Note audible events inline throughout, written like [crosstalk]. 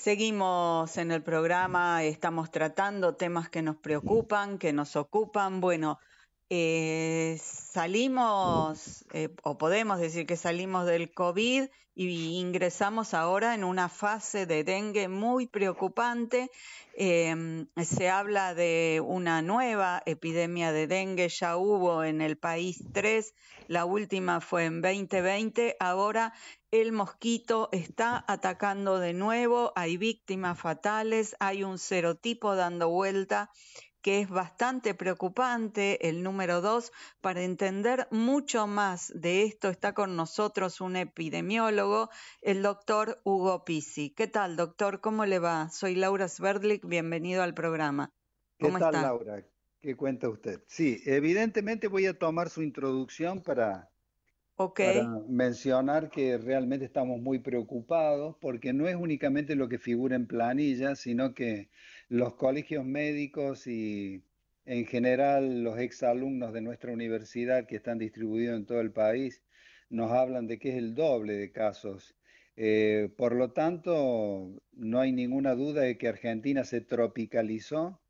Seguimos en el programa, estamos tratando temas que nos preocupan, que nos ocupan. Bueno, eh, salimos, eh, o podemos decir que salimos del COVID y ingresamos ahora en una fase de dengue muy preocupante. Em, se habla de una nueva epidemia de dengue, ya hubo en el país tres, la última fue en 2020, ahora el mosquito está atacando de nuevo, hay víctimas fatales, hay un serotipo dando vuelta que es bastante preocupante. El número dos, para entender mucho más de esto, está con nosotros un epidemiólogo, el doctor Hugo Pisi. ¿Qué tal, doctor? ¿Cómo le va? Soy Laura Sverdlik, bienvenido al programa. ¿Cómo ¿Qué tal, Laura? ¿Qué cuenta usted? Sí, evidentemente voy a tomar su introducción para, para mencionar que realmente estamos muy preocupados porque no es únicamente lo que figura en planilla, sino que los colegios médicos y en general los exalumnos de nuestra universidad que están distribuidos en todo el país nos hablan de que es el doble de casos. Eh, por lo tanto, no hay ninguna duda de que Argentina se tropicalizó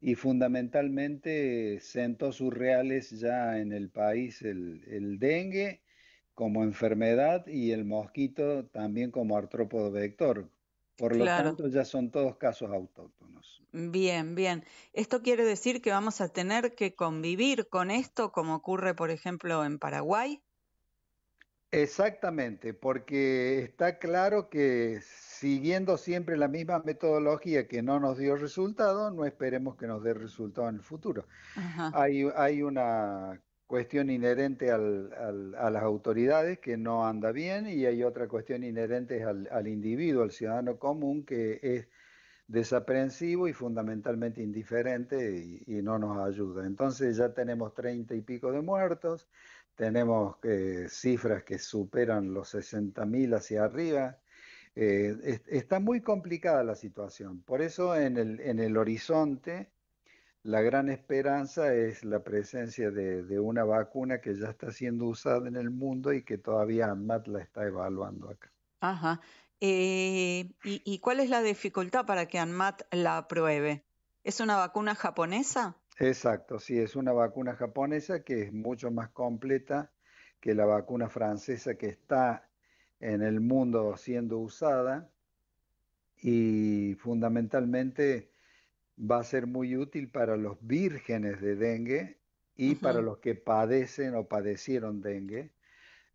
y fundamentalmente sentó sus reales ya en el país el, el dengue como enfermedad y el mosquito también como artrópodo vector. Por lo tanto, ya son todos casos autóctonos. Bien, bien. Esto quiere decir que vamos a tener que convivir con esto como ocurre, por ejemplo, en Paraguay. Exactamente, porque está claro que siguiendo siempre la misma metodología que no nos dio resultado, no esperemos que nos dé resultado en el futuro. Hay, hay una cuestión inherente a las autoridades que no anda bien y hay otra cuestión inherente al, individuo, al ciudadano común, que es desaprensivo y fundamentalmente indiferente y, no nos ayuda. Entonces ya tenemos treinta y pico de muertos, tenemos eh, cifras que superan los 60 mil hacia arriba. Eh, está muy complicada la situación. Por eso en el horizonte la gran esperanza es la presencia de, una vacuna que ya está siendo usada en el mundo y que todavía ANMAT la está evaluando acá. Ajá. Eh, ¿y, cuál es la dificultad para que ANMAT la apruebe? ¿Es una vacuna japonesa? Exacto, sí, es una vacuna japonesa que es mucho más completa que la vacuna francesa que está en el mundo siendo usada y fundamentalmente va a ser muy útil para los vírgenes de dengue y para los que padecen o padecieron dengue,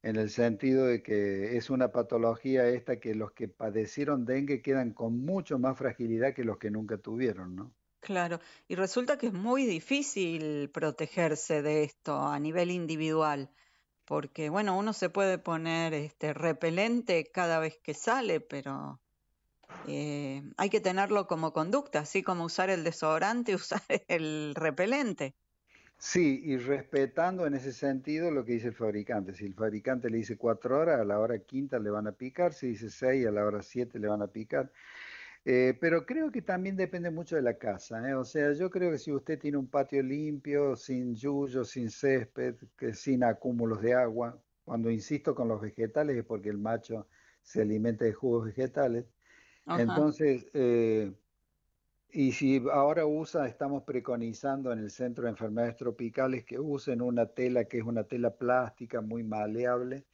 en el sentido de que es una patología esta que los que padecieron dengue quedan con mucho más fragilidad que los que nunca tuvieron, ¿no? Claro, y resulta que es muy difícil protegerse de esto a nivel individual, porque bueno, uno se puede poner este repelente cada vez que sale, pero eh, hay que tenerlo como conducta, así como usar el desodorante, [laughs] usar el repelente. Sí, y respetando en ese sentido lo que dice el fabricante. Si el fabricante le dice cuatro horas, a la hora quinta le van a picar, si dice seis, a la hora siete le van a picar. Eh, pero creo que también depende mucho de la casa. ¿eh? O sea, yo creo que si usted tiene un patio limpio, sin yuyo, sin césped, que sin acúmulos de agua, cuando insisto con los vegetales es porque el macho se alimenta de jugos vegetales, entonces, eh, y si ahora usa, estamos preconizando en el Centro de Enfermedades Tropicales que usen una tela que es una tela plástica muy maleable,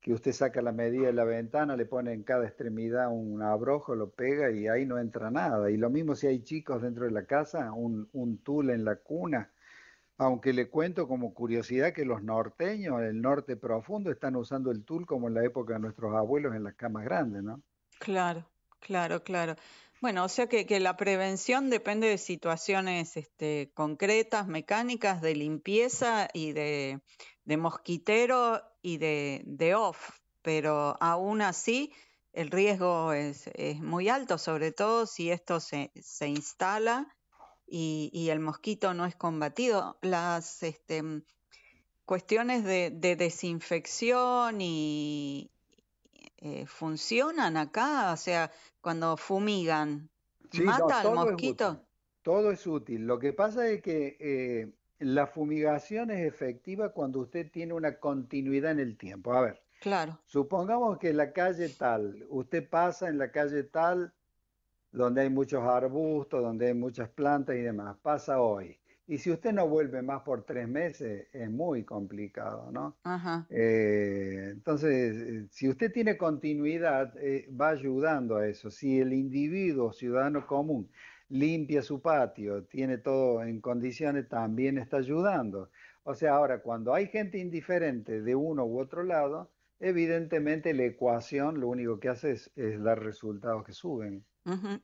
que usted saca la medida de la ventana, le pone en cada extremidad un abrojo, lo pega y ahí no entra nada. Y lo mismo si hay chicos dentro de la casa, un, un tul en la cuna. Aunque le cuento como curiosidad que los norteños, el norte profundo, están usando el tul como en la época de nuestros abuelos en las camas grandes, ¿no? Claro. Claro, claro. Bueno, o sea que, que la prevención depende de situaciones este, concretas, mecánicas, de limpieza y de, de mosquitero y de, de off, pero aún así el riesgo es, es muy alto, sobre todo si esto se, se instala y, y el mosquito no es combatido. Las este, cuestiones de, de desinfección y, eh, funcionan acá? O sea, cuando fumigan, ¿mata al mosquito? todo es útil. Lo que pasa es que eh, la fumigación es efectiva cuando usted tiene una continuidad en el tiempo. A ver. Claro. Supongamos que la calle tal, usted pasa en la calle tal donde hay muchos arbustos, donde hay muchas plantas y demás. Pasa hoy. Y si usted no vuelve más por tres meses, es muy complicado, ¿no? Eh, entonces, eh, si usted tiene continuidad, eh, va ayudando a eso. Si el individuo, ciudadano común, limpia su patio, tiene todo en condiciones, también está ayudando. O sea, ahora, cuando hay gente indiferente de uno u otro lado, evidentemente la ecuación lo único que hace es, dar resultados que suben.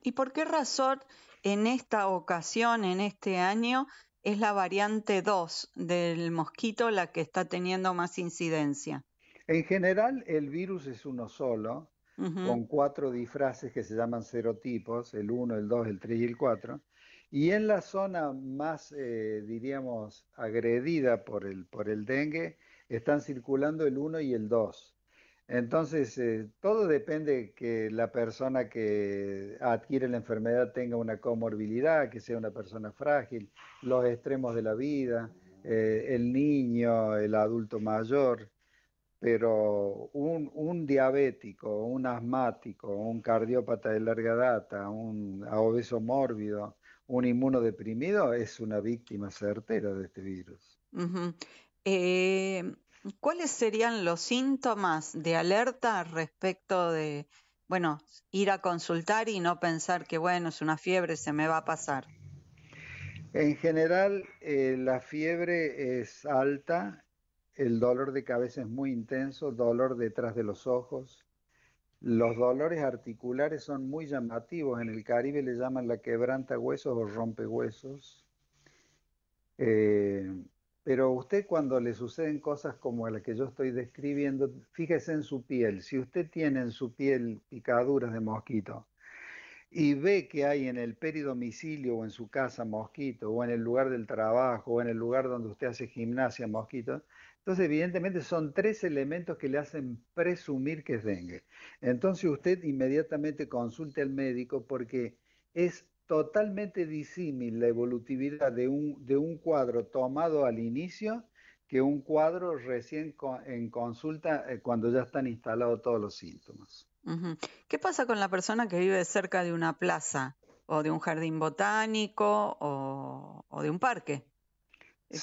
¿Y por qué razón en esta ocasión, en este año, es la variante 2 del mosquito la que está teniendo más incidencia. En general, el virus es uno solo, con cuatro disfraces que se llaman serotipos, el 1, el 2, el 3 y el 4. Y en la zona más, eh, diríamos, agredida por el, por el dengue, están circulando el 1 y el 2. Entonces, eh, todo depende que la persona que adquiere la enfermedad tenga una comorbilidad, que sea una persona frágil, los extremos de la vida, eh, el niño, el adulto mayor, pero un, un, diabético, un asmático, un cardiópata de larga data, un obeso mórbido, un inmunodeprimido es una víctima certera de este virus. ¿Cuáles serían los síntomas de alerta respecto de, bueno, ir a consultar y no pensar que, bueno, es una fiebre, se me va a pasar? En general, eh, la fiebre es alta, el dolor de cabeza es muy intenso, dolor detrás de los ojos. Los dolores articulares son muy llamativos. En el Caribe le llaman la quebranta huesos o rompehuesos. Eh, pero usted cuando le suceden cosas como la que yo estoy describiendo, fíjese en su piel. Si usted tiene en su piel picaduras de mosquito y ve que hay en el peridomicilio o en su casa mosquito, o en el lugar del trabajo, o en el lugar donde usted hace gimnasia mosquito, entonces evidentemente son tres elementos que le hacen presumir que es dengue. Entonces usted inmediatamente consulte al médico porque es totalmente disímil la evolutividad de un, de un cuadro tomado al inicio que un cuadro recién en consulta eh, cuando ya están instalados todos los síntomas. ¿Qué pasa con la persona que vive cerca de una plaza o de un jardín botánico o, de un parque?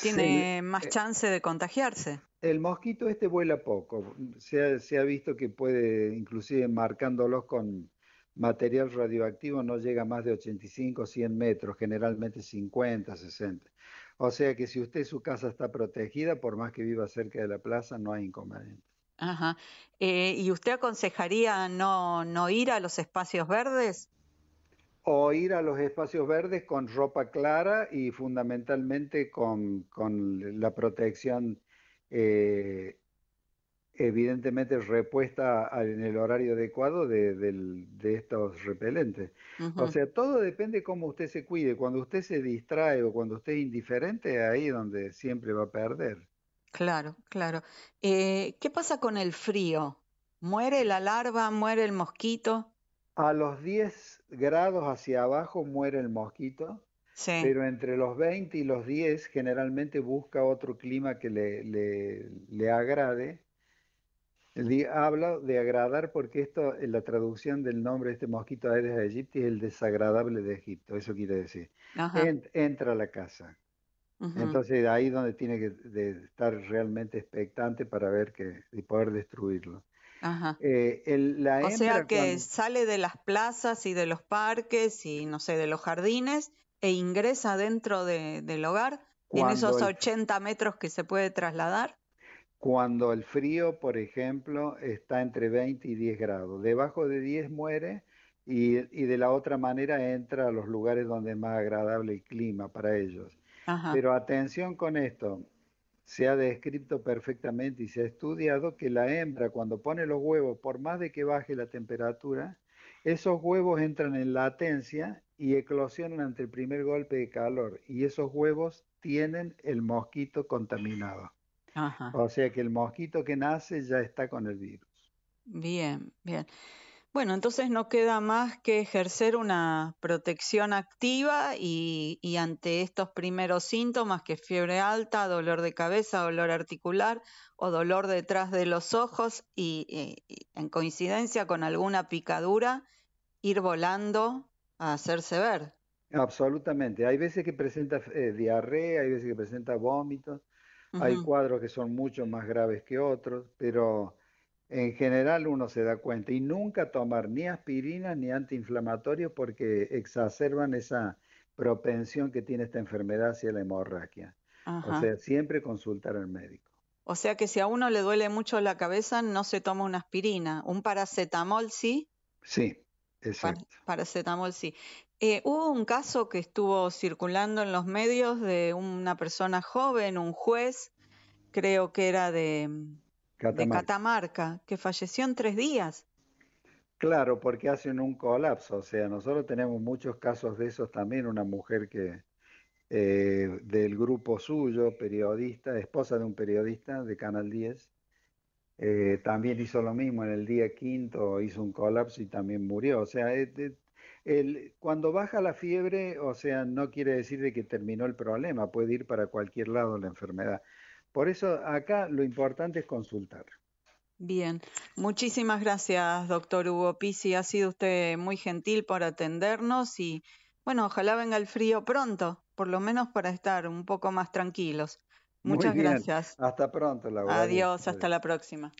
¿Tiene más eh, chance de contagiarse? El mosquito este vuela poco. Se ha, se ha visto que puede, inclusive marcándolos con, material radioactivo no llega a más de 85, 100 metros, generalmente 50, 60. O sea que si usted su casa está protegida, por más que viva cerca de la plaza, no hay inconveniente. Ajá. Eh, ¿Y usted aconsejaría no, no ir a los espacios verdes? O ir a los espacios verdes con ropa clara y fundamentalmente con, con la protección eh, evidentemente repuesta en el horario adecuado de, estos repelentes. O sea, todo depende cómo usted se cuide. Cuando usted se distrae o cuando usted es indiferente, ahí es donde siempre va a perder. Claro, claro. Eh, ¿Qué pasa con el frío? ¿Muere la larva? ¿Muere el mosquito? A los 10 grados hacia abajo muere el mosquito. Sí. Pero entre los 20 y los 10 generalmente busca otro clima que le, le, le agrade habla de agradar porque esto, en la traducción del nombre de este mosquito Aedes aegypti es el desagradable de Egipto, eso quiere decir. entra a la casa. Entonces ahí donde tiene que estar realmente expectante para ver que y poder destruirlo. Eh, o sea que sale de las plazas y de los parques y no sé, de los jardines e ingresa dentro del hogar en esos 80 metros que se puede trasladar. Cuando el frío, por ejemplo, está entre 20 y 10 grados. Debajo de 10 muere y, de la otra manera entra a los lugares donde es más agradable el clima para ellos. Pero atención con esto, se ha descrito perfectamente y se ha estudiado que la hembra cuando pone los huevos, por más de que baje la temperatura, esos huevos entran en latencia y eclosionan ante el primer golpe de calor y esos huevos tienen el mosquito contaminado. O sea que el mosquito que nace ya está con el virus. Bien, bien. Bueno, entonces no queda más que ejercer una protección activa y, ante estos primeros síntomas, que es fiebre alta, dolor de cabeza, dolor articular o dolor detrás de los ojos y, en coincidencia con alguna picadura, ir volando a hacerse ver. Absolutamente. Hay veces que presenta eh, diarrea, hay veces que presenta vómitos, hay cuadros que son mucho más graves que otros, pero en general uno se da cuenta. Y nunca tomar ni aspirina ni antiinflamatorio porque exacerban esa propensión que tiene esta enfermedad hacia la hemorragia. O sea, siempre consultar al médico. O sea que si a uno le duele mucho la cabeza, no se toma una aspirina. ¿Un paracetamol sí? Sí, exacto. paracetamol sí. Eh, hubo un caso que estuvo circulando en los medios de una persona joven, un juez, creo que era de Catamarca, que falleció en tres días. Claro, porque hacen un colapso. O sea, nosotros tenemos muchos casos de esos también. Una mujer que eh, del grupo suyo, periodista, esposa de un periodista de Canal 10, eh, también hizo lo mismo en el día quinto, hizo un colapso y también murió. O sea, el, cuando baja la fiebre, o sea, no quiere decir de que terminó el problema, puede ir para cualquier lado la enfermedad. Por eso acá lo importante es consultar. Bien, muchísimas gracias, doctor Hugo Pisi. Ha sido usted muy gentil por atendernos y, bueno, ojalá venga el frío pronto, por lo menos para estar un poco más tranquilos. Muchas gracias. Hasta pronto, Laura. Adiós, hasta la próxima.